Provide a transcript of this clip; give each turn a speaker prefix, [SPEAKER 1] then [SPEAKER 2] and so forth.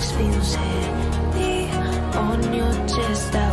[SPEAKER 1] feels heavy on your chest. I